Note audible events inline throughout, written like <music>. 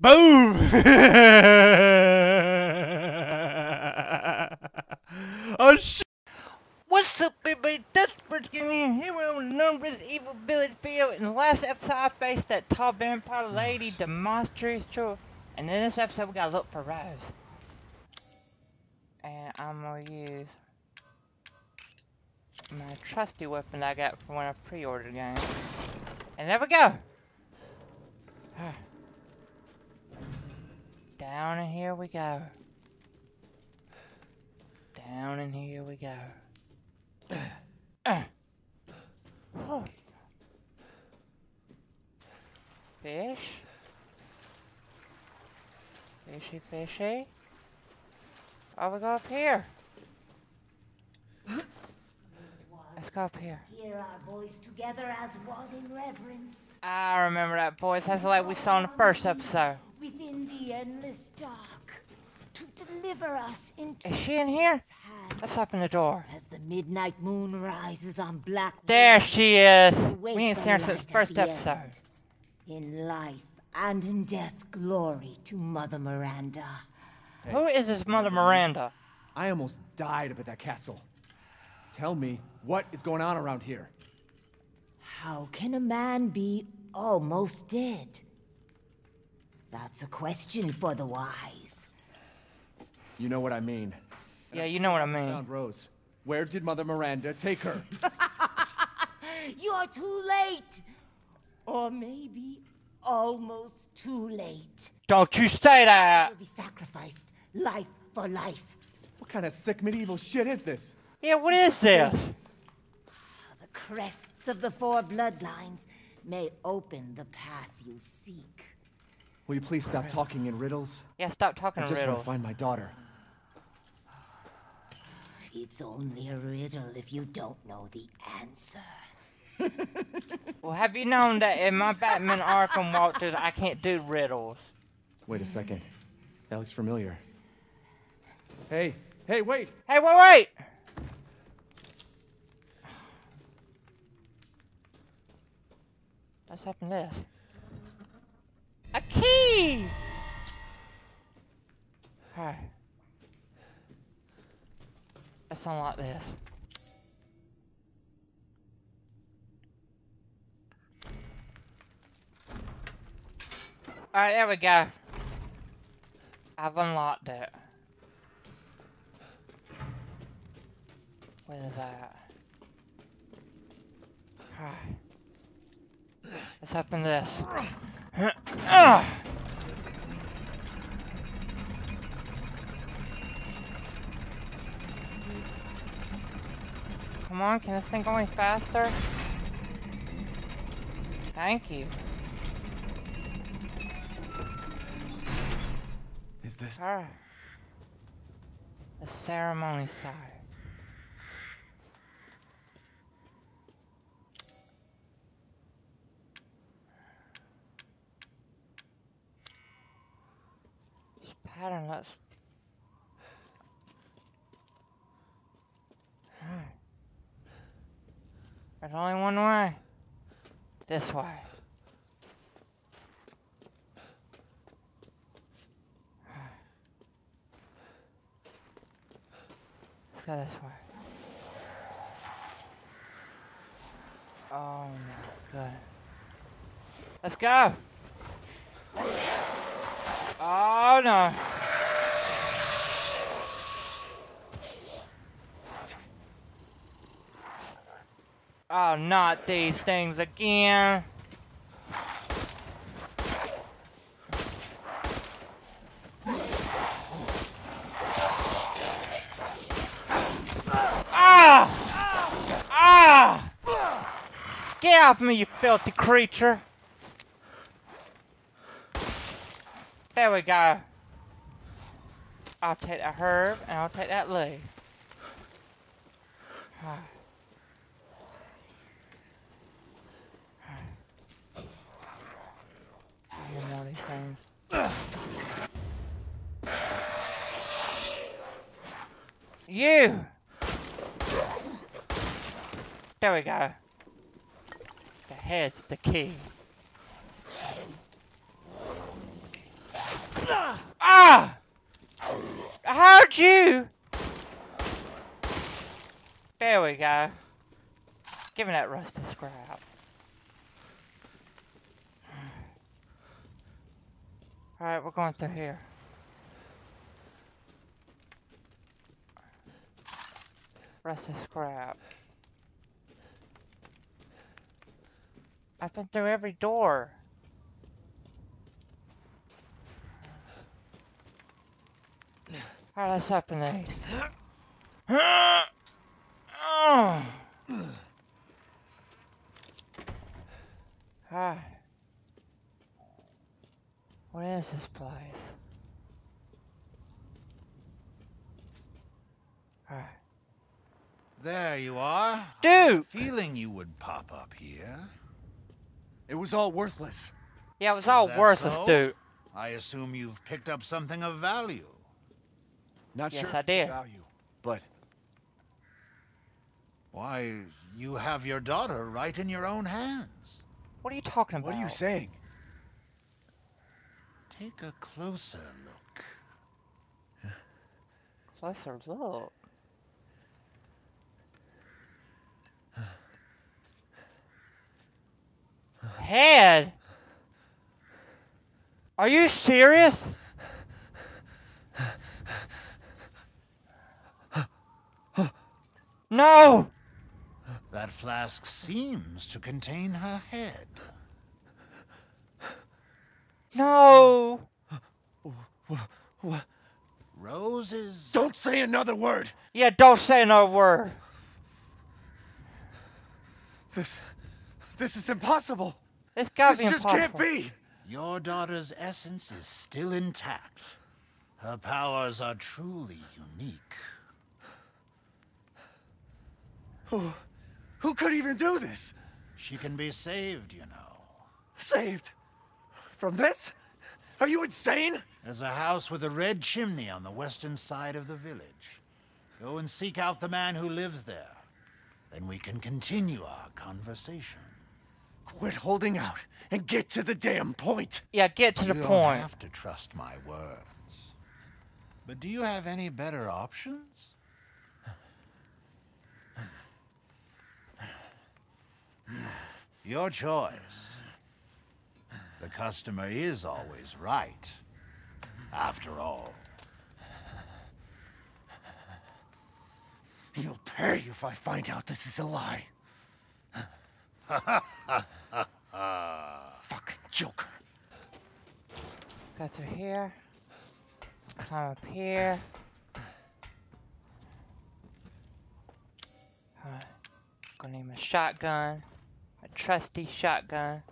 Boom! <laughs> oh shit! What's up, everybody? Dustin Burch Gaming here with numbers evil village video. In the last episode, I faced that tall vampire oh, lady, the monstrous troll. And in this episode, we gotta look for Rose. And I'm gonna use my trusty weapon I got from when I pre-ordered the game. And there we go! <sighs> Down and here we go. Down and here we go. Uh. <coughs> Oh. Fish? Fishy, fishy? Oh, we go up here. Let's go up here. Here our boys together as one in reverence. I remember that voice. That's like we saw in the first episode. Within the endless dark. To deliver us into Is she in here? Let's open the door. As the midnight moon rises on black There she is. we wait We ain't seen her since the first the episode. end. In life and in death, glory to Mother Miranda. Who is this Mother Miranda? I almost died up at that castle. Tell me, what is going on around here? How can a man be almost dead? That's a question for the wise. You know what I mean. Yeah, you know what I mean. Found Rose. Where did Mother Miranda take her? <laughs> You're too late! Or maybe almost too late. Don't you say that! Will be sacrificed, life for life. what kind of sick medieval shit is this? Yeah, what is this? The crests of the four bloodlines may open the path you seek. Will you please stop talking in riddles? Yeah, stop talking I just want to find my daughter. It's only a riddle if you don't know the answer. <laughs> Well, have you known that in my Batman Arkham walkthroughs, I can't do riddles? Wait a second. That looks familiar. Hey, hey, wait! Hey, wait, wait! Let's open this. Alright. Let's unlock this. Alright, there we go. I've unlocked it. Is that? Alright. Let's open this. <clears throat> Come on, can this thing go any faster? Thank you. Is this. Alright. The ceremony side. This pattern. Alright. There's only one way. This way. Let's go this way. Oh my god. Let's go! Oh no! Oh, not these things again! Ah! Ah! Get off me, you filthy creature! There we go. I'll take that herb and I'll take that leg. You! There we go. The head's the key. Ah! How'd you? There we go. Give me that a scrap. Alright, we're going through here. Rusty scrap. I've been through every door. Alright, let's open. What is this place? There you are. Dude! Feeling you would pop up here. It was all worthless. Yeah, it was all worthless, so? dude. I assume you've picked up something of value. Not Yes, sure I if did. value, but Why, you have your daughter right in your own hands. What are you talking about? what are you saying? Take a closer look. Closer look. Head? Are you serious? No! That flask seems to contain her head. No! Roses. Don't say another word. Yeah, don't say no word. This, this is impossible. It's gotta this be just impossible. can't be. Your daughter's essence is still intact. Her powers are truly unique. Who, who could even do this? She can be saved, you know. Saved from this? Are you insane? There's a house with a red chimney on the western side of the village. Go and seek out the man who lives there. Then we can continue our conversation. Quit holding out and get to the damn point. Yeah, get to the you don't point. have to trust my words. But do you have any better options? Your choice. The customer is always right. After all. You'll pay you if I find out this is a lie. <laughs> Joker. Go through here. Climb up here. Alright. Gonna need my shotgun. My trusty shotgun.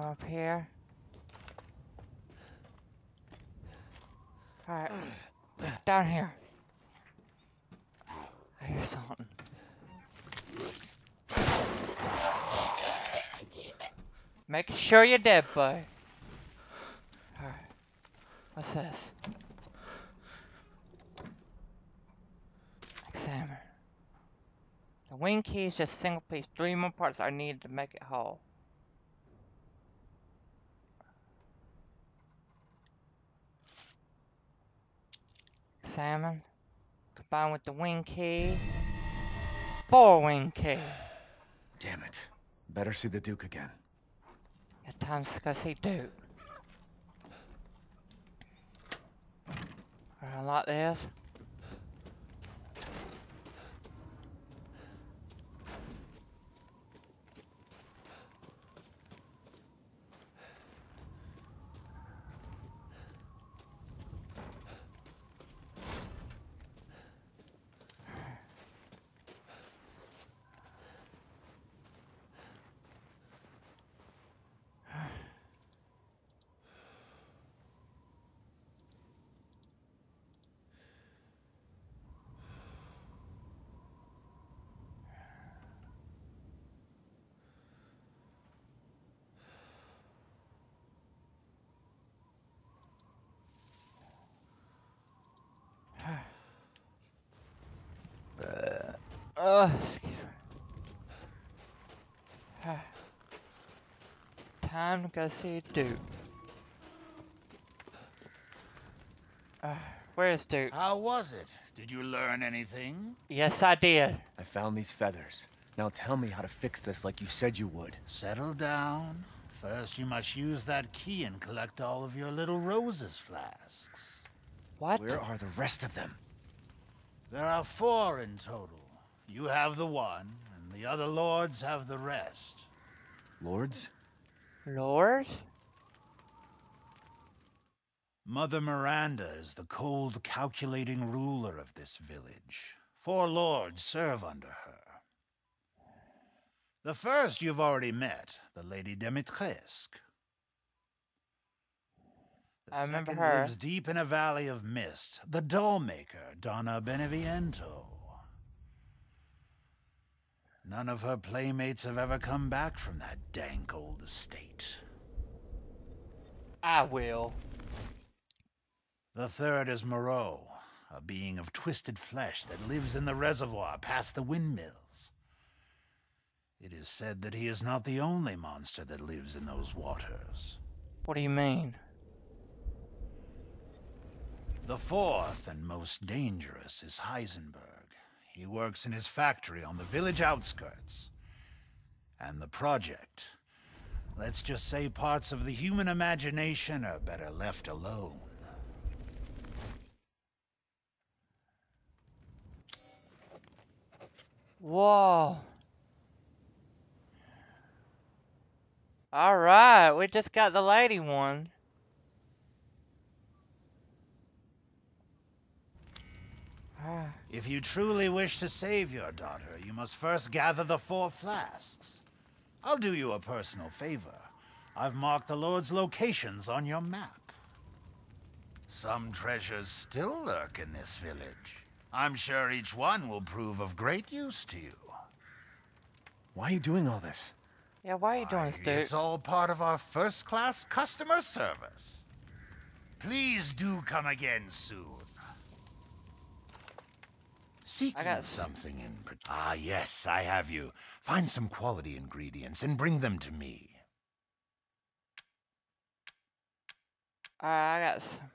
Come up here. Alright. Down here. I hear something. Make sure you're dead, boy. Alright. What's this? Examine. The wing key is just single piece. Three more parts are needed to make it whole. Examine. Combined with the wing key. four-wing key. Damn it. Better see the Duke again. It's time to go see Duke. I like this. Uh, excuse me. Time to go see Duke. Uh, <sighs> where's Duke? How was it? Did you learn anything? Yes, I did. I found these feathers. Now tell me how to fix this like you said you would. Settle down. First, you must use that key and collect all of your little roses flasks. What? Where are the rest of them? There are four in total. You have the one, and the other lords have the rest. Lords? Lord? Mother Miranda is the cold, calculating ruler of this village. Four lords serve under her. The first you've already met, the Lady Dimitrescu. The I remember second her. lives deep in a valley of mist, the dollmaker, Donna Beneviento. None of her playmates have ever come back from that dank old estate. I will. The third is Moreau, a being of twisted flesh that lives in the reservoir past the windmills. It is said that he is not the only monster that lives in those waters. What do you mean? The fourth and most dangerous is Heisenberg. He works in his factory on the village outskirts. And the project. Let's just say parts of the human imagination are better left alone. Whoa. Alright, we just got the lady one. Ah, If you truly wish to save your daughter, you must first gather the four flasks. I'll do you a personal favor. I've marked the Lord's locations on your map. Some treasures still lurk in this village. I'm sure each one will prove of great use to you. Why are you doing all this? yeah, why are you doing this, dude? It's all part of our first-class customer service. Please do come again soon. Seeking got- something in... Ah, yes, I have you. Find some quality ingredients and bring them to me. Alright, I got some.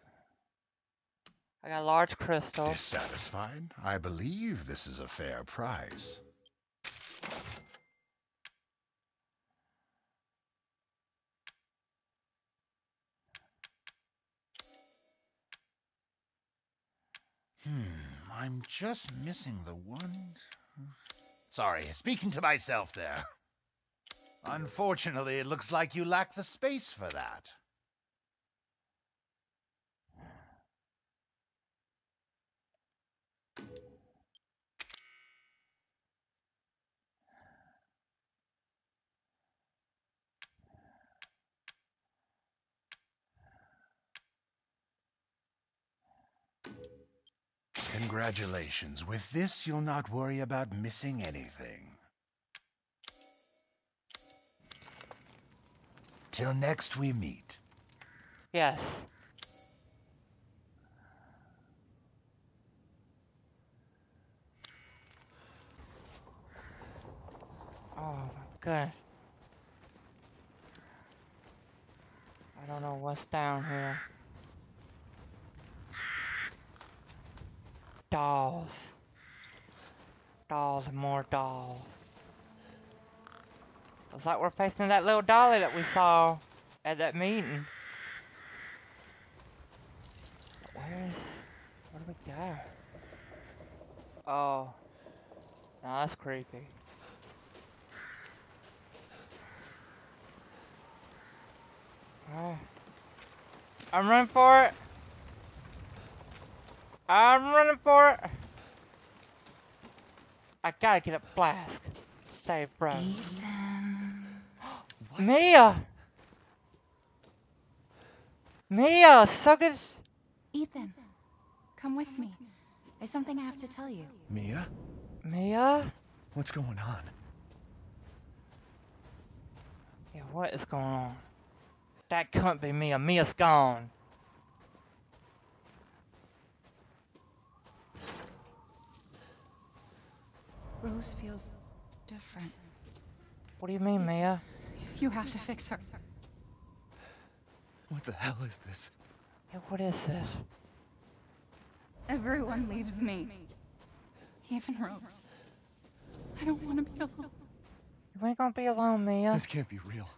I got large crystal. Dissatisfied? I believe this is a fair price. Hmm, I'm just missing the one. Sorry, speaking to myself there. Unfortunately, it looks like you lack the space for that. Congratulations. With this, you'll not worry about missing anything. Till next we meet. Yes. Oh my goodness. I don't know what's down here. Dolls. Dolls more dolls. Looks like we're facing that little dolly that we saw at that meeting. Where's... Where do we go? Oh. That's creepy. Alright. I'm running for it. I'm running for it. I gotta get a flask. Save bro. <gasps> Mia! Mia, suck it. Ethan, come with me. There's something I have to tell you. Mia? Mia? What's going on? Yeah, what is going on? That couldn't be Mia. Mia's gone. Rose feels different. What do you mean, Mia? You have to fix her. What the hell is this? Yeah, what is this? Everyone leaves me. Even Rose. I don't want to be alone. You ain't gonna be alone, Mia. This can't be real.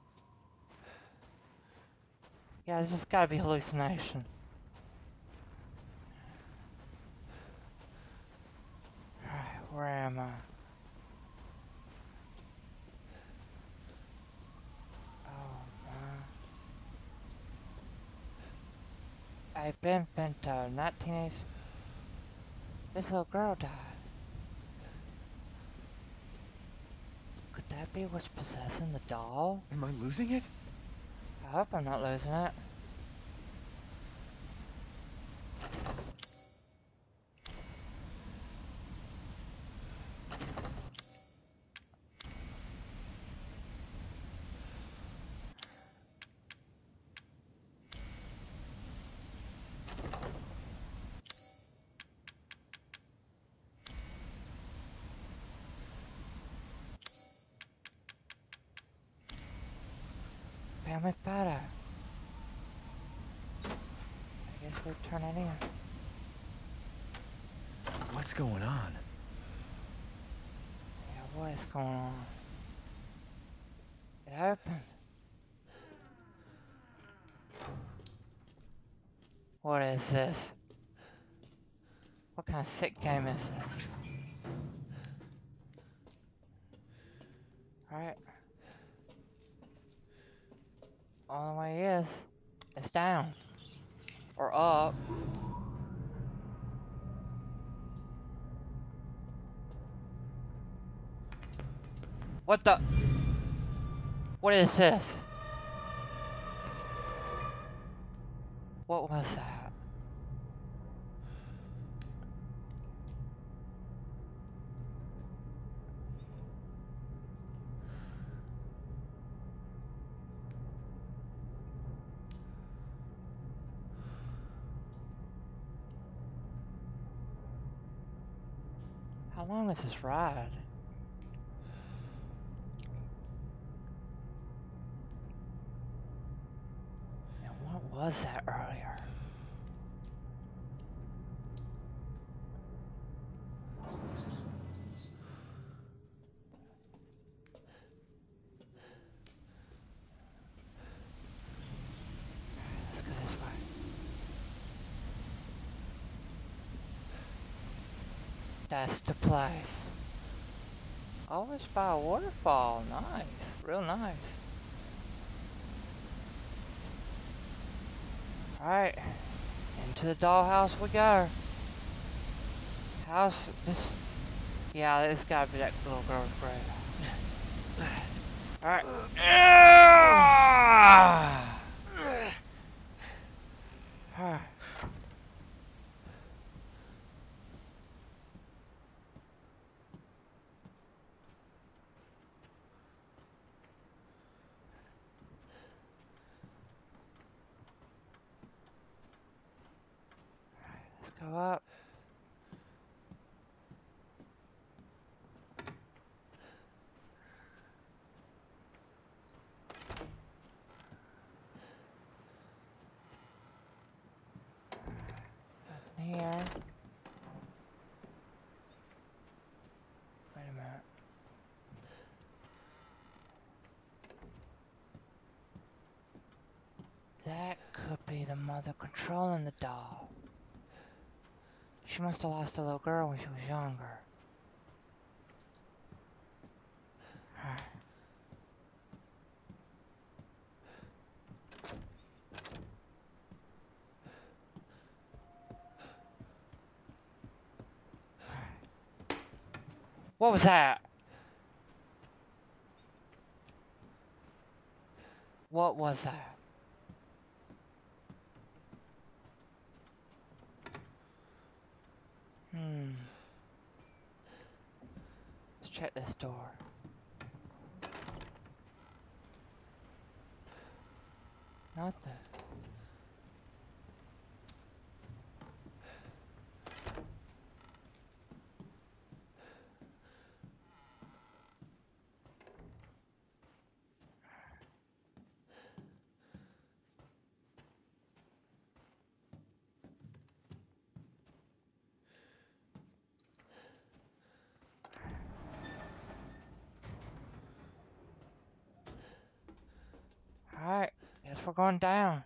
Yeah, this has gotta be hallucination. Alright, where am I? I've been Pinto, 1980s. This little girl died. Could that be what's possessing the doll? Am I losing it? I hope I'm not losing it. Family photo. I guess we're turning in. What's going on? Yeah, what is going on? It happened. What is this? What kind of sick game is this? Alright. Only way is, it's down. Or up. What the? What is this? What was that? How long is this ride? And what was that earlier? That's the place. Always by a waterfall. Nice. Real nice. Alright. Into the dollhouse we go. House, this... Yeah, this gotta be that little girl's <laughs> grave. Alright. Uh, Alright. up. Here. Wait a minute. That could be the mother controlling the dog. She must have lost a little girl when she was younger. What was that? What was that? Hmm. Let's check this door. Nothing. Alright, guess we're going down.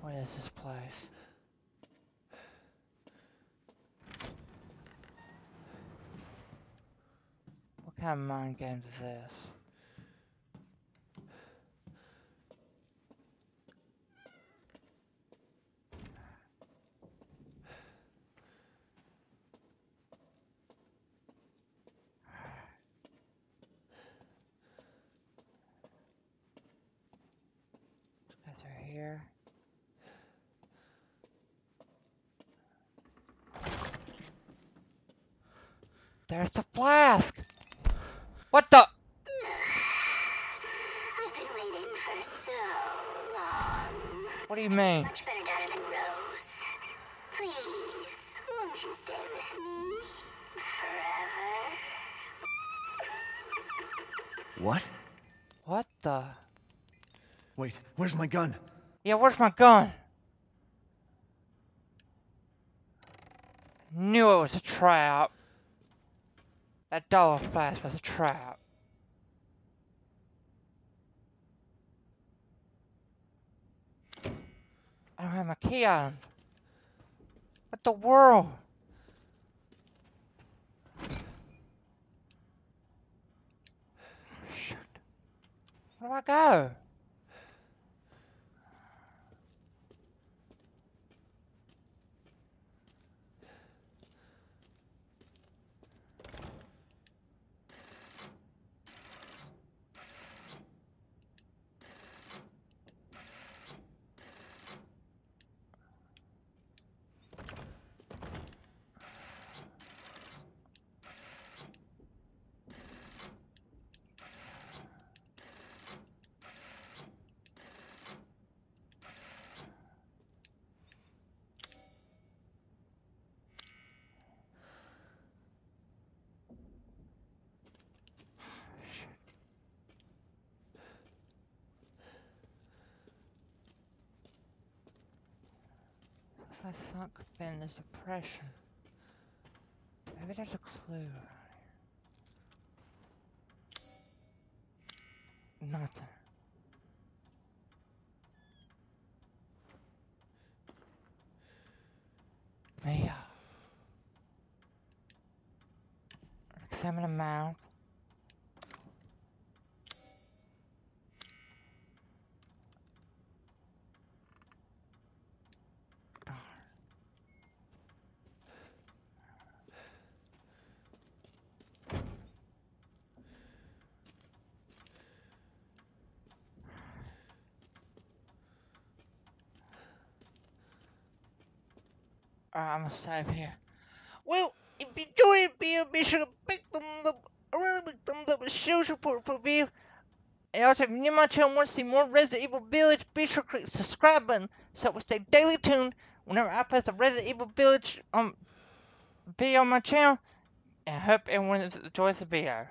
What is this place? What kind of mind games is this? These guys are here. There's the flask! What the? I've been waiting for so long. What do you mean? Much better daughter than Rose. Please, won't you stay with me forever? What? What the? Wait, where's my gun? Yeah, where's my gun? Knew it was a trap. That dollar flask was a trap. I don't have my key on. What the world? Shoot. Where do I go? I sunk in this depression. Maybe there's a clue. Nothing. Mia. Examine the mouth. Darn. Alright, I'm save here. Well, if you enjoyed the video, be sure to big thumbs up, really big thumbs up, and show support for video. And also, if you're new to my channel and want to see more Resident Evil Village, be sure to click the subscribe button so we stay daily tuned whenever I post a Resident Evil Village um, video on my channel. And I hope everyone enjoys the video.